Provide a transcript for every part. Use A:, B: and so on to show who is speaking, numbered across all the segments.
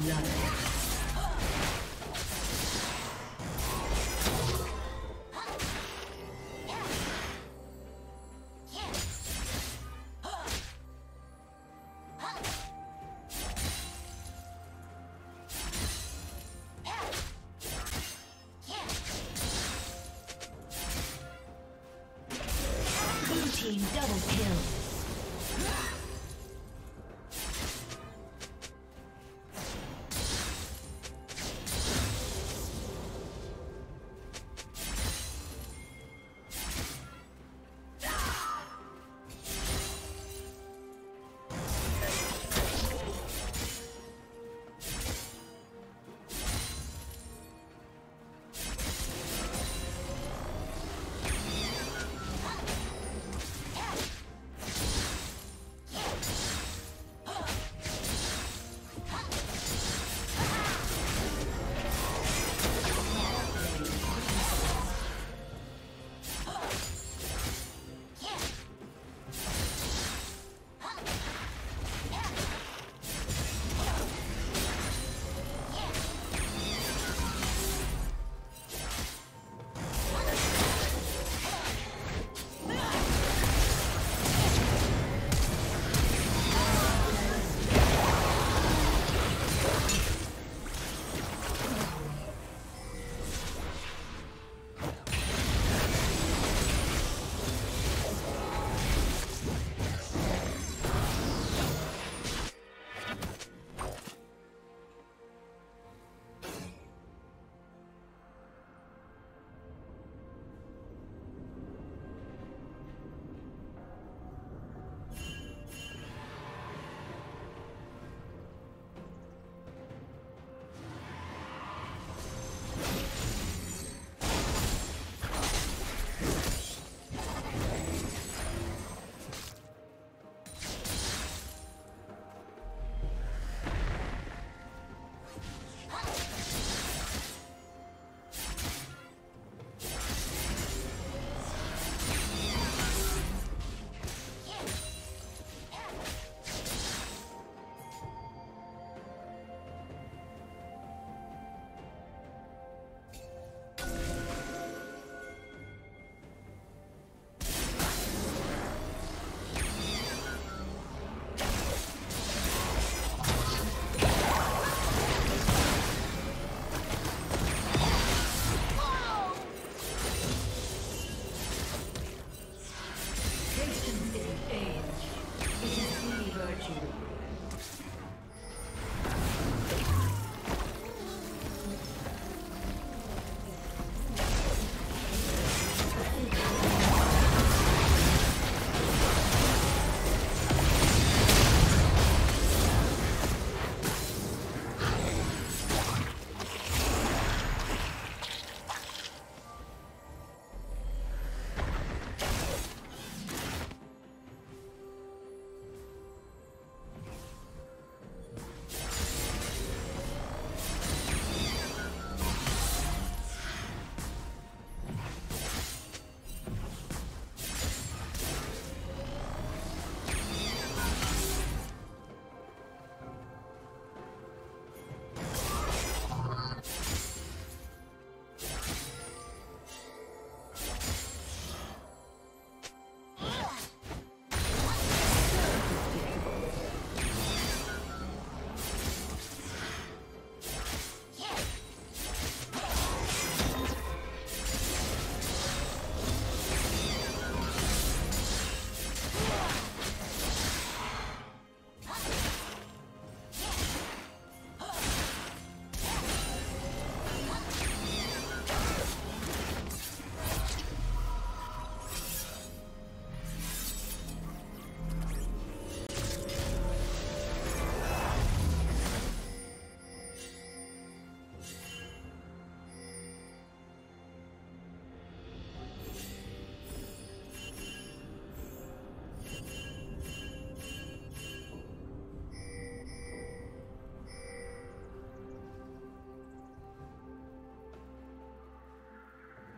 A: First blood.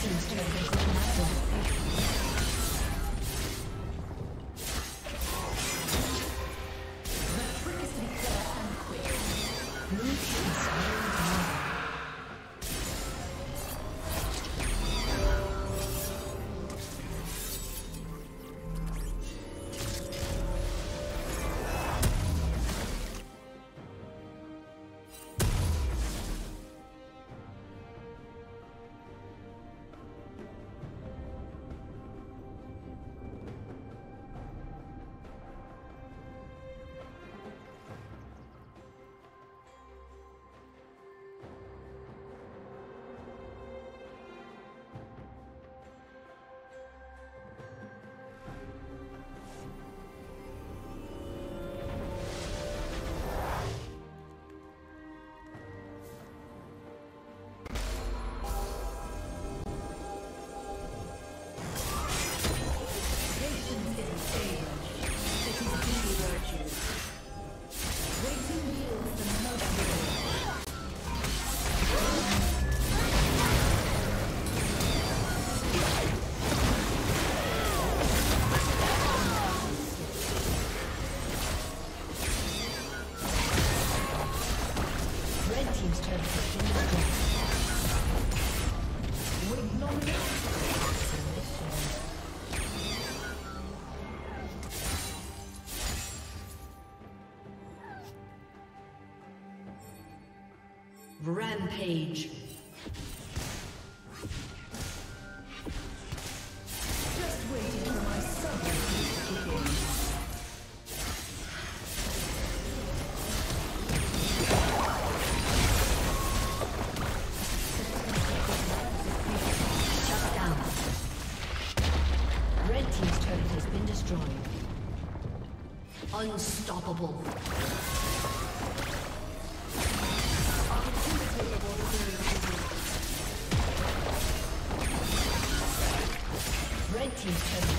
A: Rampage.
B: Just waiting for my son to kick.
A: Unstoppable. team's turret.